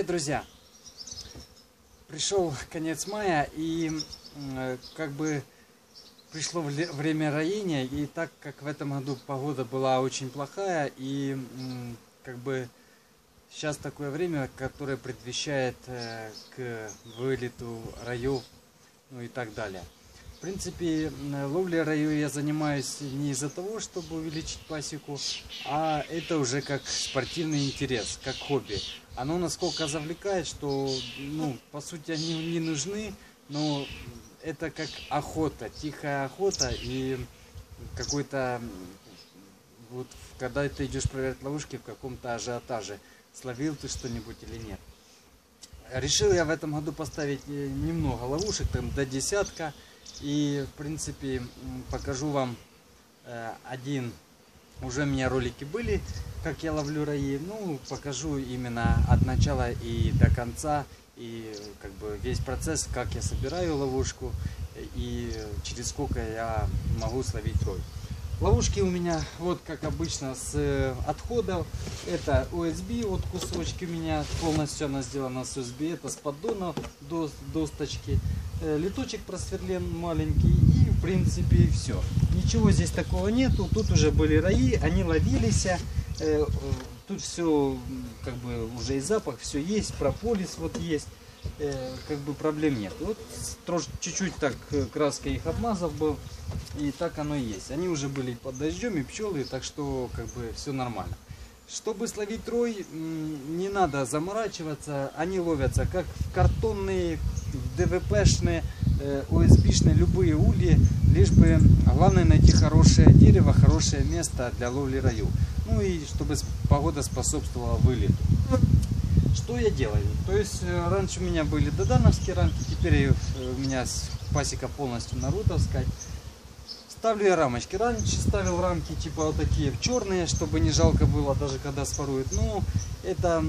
Привет, друзья! Пришел конец мая и э, как бы пришло время роения и так как в этом году погода была очень плохая и как бы сейчас такое время, которое предвещает э, к вылету раев ну и так далее. В принципе, ловлей раю я занимаюсь не из-за того, чтобы увеличить пасеку, а это уже как спортивный интерес, как хобби. Оно насколько завлекает, что, ну, по сути, они не нужны, но это как охота, тихая охота и какой-то, вот, когда ты идешь проверять ловушки в каком-то ажиотаже, словил ты что-нибудь или нет. Решил я в этом году поставить э, немного ловушек, там до десятка. И, в принципе, покажу вам э, один, уже у меня ролики были, как я ловлю раи. Ну, покажу именно от начала и до конца, и как бы весь процесс, как я собираю ловушку, и через сколько я могу словить рой. Ловушки у меня, вот как обычно, с э, отходов. Это USB, вот кусочки у меня, полностью она сделана с USB. Это с поддонов, до, досточки. Э, леточек просверлен маленький и, в принципе, все. Ничего здесь такого нету. Тут уже были раи, они ловились. Э, тут все, как бы, уже и запах, все есть. Прополис вот есть. Как бы проблем нет. Вот чуть-чуть так краской их обмазав был. И так оно и есть. Они уже были под дождем и пчелы, так что как бы все нормально. Чтобы словить трой, не надо заморачиваться. Они ловятся как в картонные, ДВПшные, ОСБшные, любые ульи. Лишь бы главное найти хорошее дерево, хорошее место для ловли раю. Ну и чтобы погода способствовала вылету. Что я делаю? То есть э, раньше у меня были додановские рамки, теперь у меня пасека полностью нарутовская. Ставлю я рамочки. Раньше ставил рамки типа вот такие черные, чтобы не жалко было даже когда своруют. Ну, это,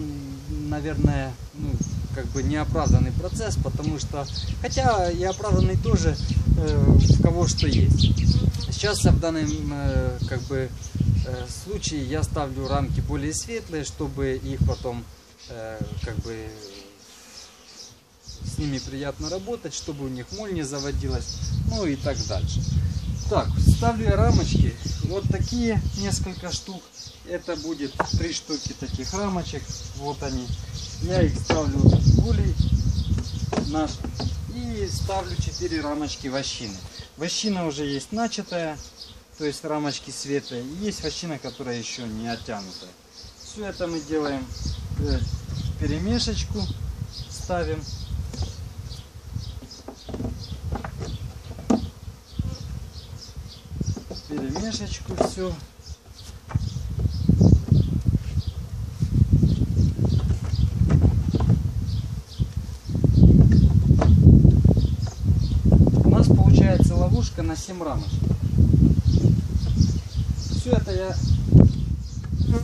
наверное, ну, как бы неоправданный процесс, потому что, хотя и оправданный тоже, э, в кого что есть. Сейчас в данном э, как бы э, случае я ставлю рамки более светлые, чтобы их потом как бы с ними приятно работать, чтобы у них моль не заводилась, ну и так дальше. Так, ставлю я рамочки. Вот такие несколько штук. Это будет три штуки таких рамочек. Вот они. Я их ставлю в улей наш. И ставлю 4 рамочки вощины. Вощина уже есть начатая. То есть рамочки светлые. И есть вощина, которая еще не оттянутая. Все это мы делаем э, перемешечку. Ставим. перемешечку все. У нас получается ловушка на 7 рамочек. Все это я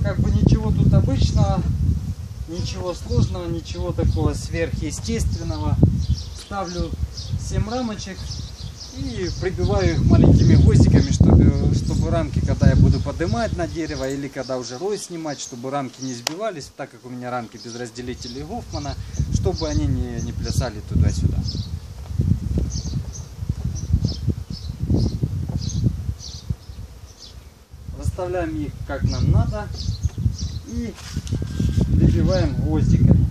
как бы ничего тут обычного, ничего сложного, ничего такого сверхъестественного. Ставлю 7 рамочек и прибиваю их маленькими гвоздиками, чтобы, чтобы рамки, когда я буду поднимать на дерево или когда уже рой снимать, чтобы рамки не сбивались, так как у меня рамки без разделителей Гофмана, чтобы они не, не плясали туда-сюда. Расставляем их как нам надо и прибиваем гвоздиками.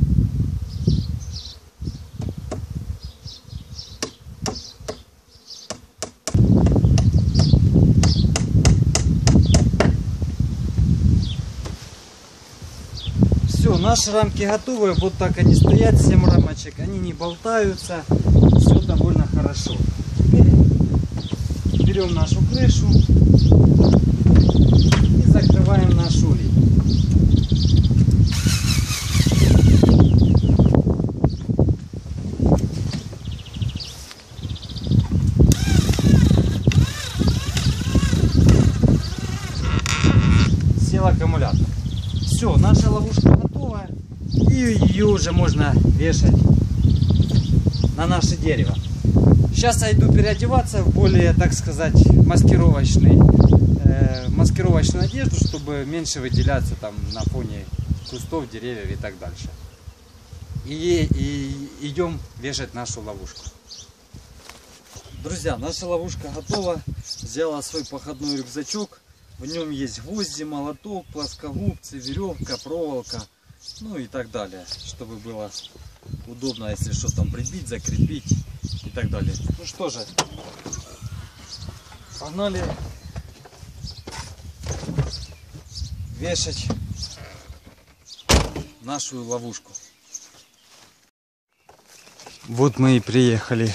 Наши рамки готовы, вот так они стоят, 7 рамочек, они не болтаются, все довольно хорошо. Теперь берем нашу крышу и закрываем наш улей. Сел аккумулятор. Все, наша ловушка и ее уже можно вешать на наше дерево. Сейчас я иду переодеваться в более, так сказать, маскировочный, маскировочную одежду, чтобы меньше выделяться там на фоне кустов, деревьев и так дальше. и, и идем вешать нашу ловушку. Друзья, наша ловушка готова. Взяла свой походной рюкзачок. В нем есть гвозди, молоток, плоскогубцы, веревка, проволока, ну и так далее, чтобы было удобно, если что там прибить, закрепить и так далее. Ну что же, погнали вешать нашу ловушку. Вот мы и приехали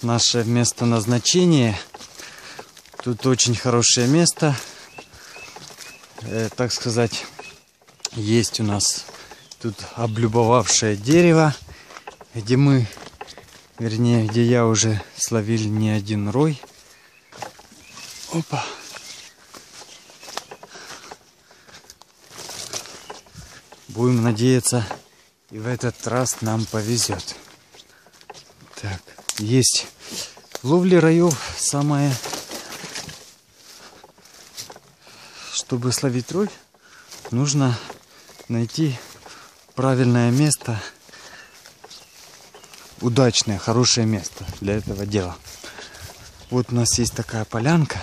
в наше место назначения. Тут очень хорошее место. Э, так сказать, есть у нас тут облюбовавшее дерево, где мы, вернее, где я уже словил не один рой. Опа. Будем надеяться, и в этот раз нам повезет. Так, есть ловли раев самое, чтобы словить рой, нужно найти правильное место, удачное, хорошее место для этого дела. Вот у нас есть такая полянка,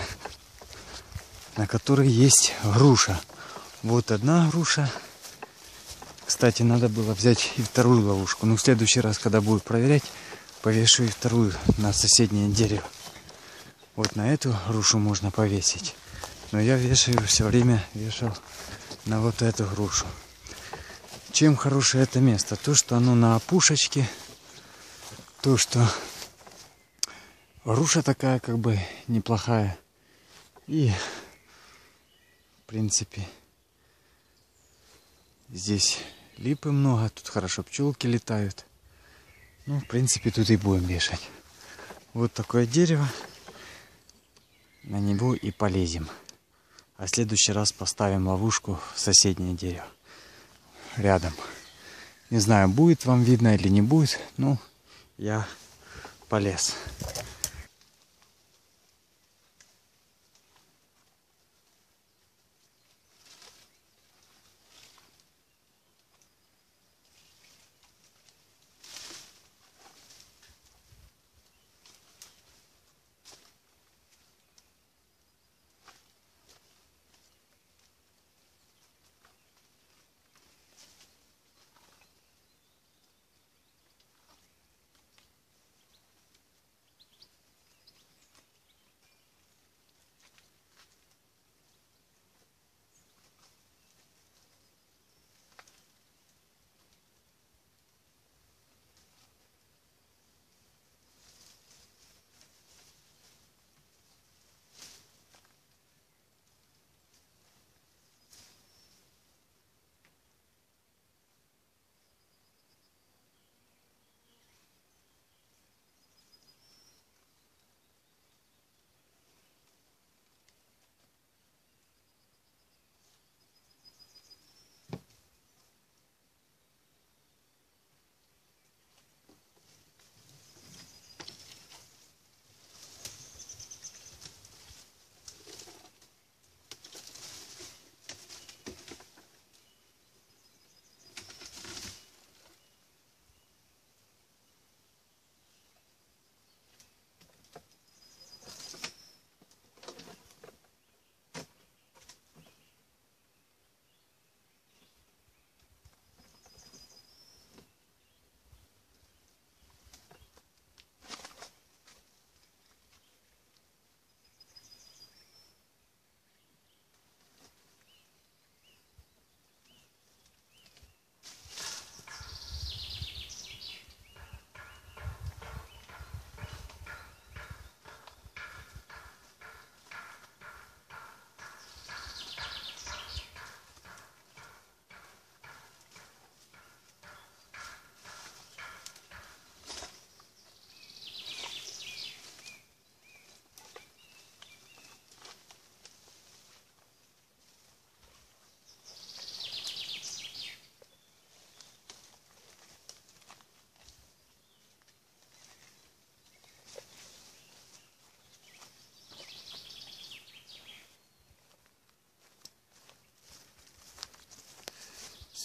на которой есть груша. Вот одна груша. Кстати, надо было взять и вторую ловушку. Но в следующий раз, когда буду проверять, повешу и вторую на соседнее дерево. Вот на эту грушу можно повесить. Но я вешаю все время, вешал на вот эту грушу. Чем хорошее это место? То, что оно на опушечке. То, что груша такая как бы неплохая. И, в принципе, здесь липы много. Тут хорошо пчелки летают. Ну, в принципе, тут и будем вешать. Вот такое дерево. На него и полезем. А в следующий раз поставим ловушку в соседнее дерево. Рядом. Не знаю, будет вам видно или не будет. Ну, я полез.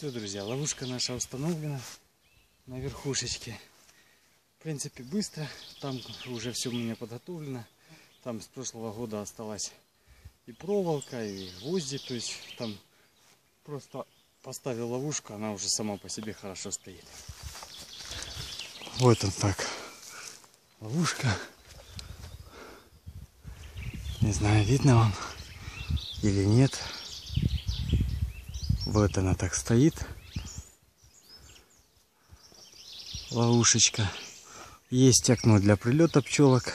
Все, друзья, ловушка наша установлена. на верхушечке. В принципе, быстро. Там уже все у меня подготовлено. Там с прошлого года осталась и проволока, и гвозди. То есть там просто поставил ловушку, она уже сама по себе хорошо стоит. Вот он так. Ловушка. Не знаю, видно вам или нет. Вот она так стоит. Ловушечка. Есть окно для прилета пчелок.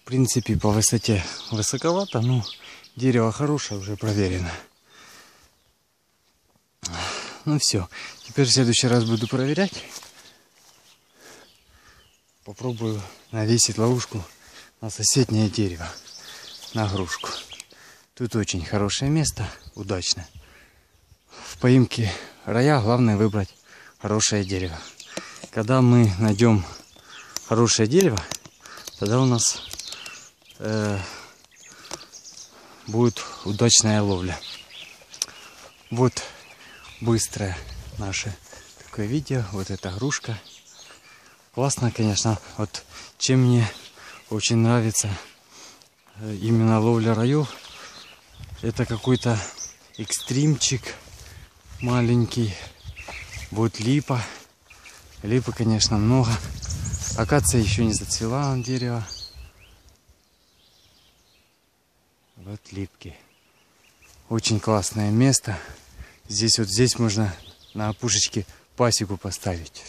В принципе, по высоте высоковато, но дерево хорошее, уже проверено. Ну все, теперь в следующий раз буду проверять. Попробую навесить ловушку на соседнее дерево, на грушку. Тут очень хорошее место, удачно. В поимке рая главное выбрать хорошее дерево. Когда мы найдем хорошее дерево, тогда у нас э, будет удачная ловля. Вот быстрое наше такое видео. Вот эта грушка. Классно, конечно. Вот чем мне очень нравится э, именно ловля раев. Это какой-то экстримчик маленький. Вот липа. Липы, конечно, много. Акация еще не зацвела, он дерево. Вот липки. Очень классное место. Здесь вот здесь можно на опушечке пасеку поставить.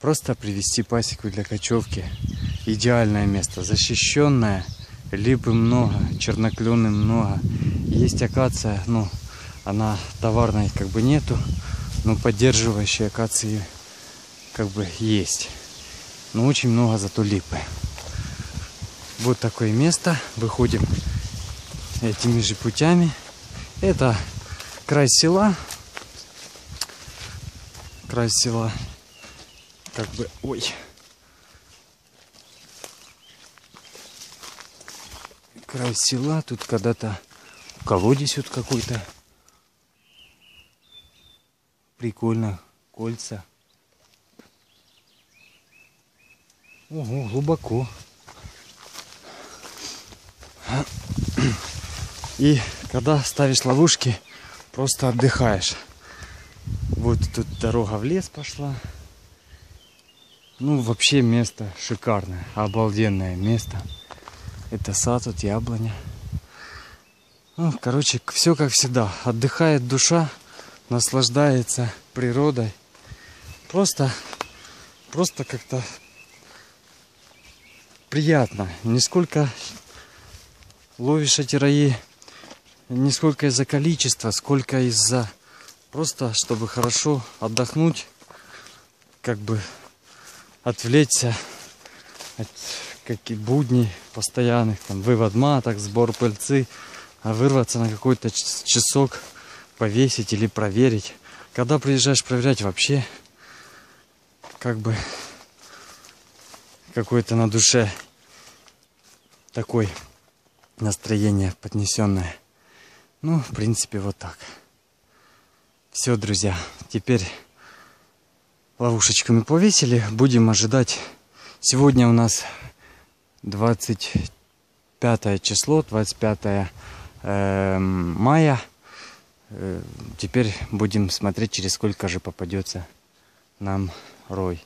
Просто привести пасеку для кочевки. Идеальное место. Защищенное. Липы много, черноклены много. Есть акация, ну, она товарной как бы нету, но поддерживающие акации как бы есть. Но очень много зато липы. Вот такое место. Выходим этими же путями. Это край села. Край села. Как бы... Ой. Край села. Тут когда-то колодец вот какой-то. Прикольно. Кольца. Ого, глубоко. И когда ставишь ловушки, просто отдыхаешь. Вот тут дорога в лес пошла. Ну, вообще место шикарное, обалденное место. Это сад, тут яблоня. Ну, короче, все как всегда. Отдыхает душа, наслаждается природой. Просто, просто как-то приятно. Нисколько ловишь эти раи не сколько из-за количества, сколько из-за просто, чтобы хорошо отдохнуть, как бы отвлечься от каких будней постоянных, там, вывод маток, сбор пыльцы, а вырваться на какой-то часок, повесить или проверить. Когда приезжаешь проверять, вообще как бы какое-то на душе такое настроение поднесенное. Ну, в принципе, вот так. Все, друзья, теперь ловушечками повесили. Будем ожидать. Сегодня у нас 25 число, 25 э, мая. Теперь будем смотреть, через сколько же попадется нам рой.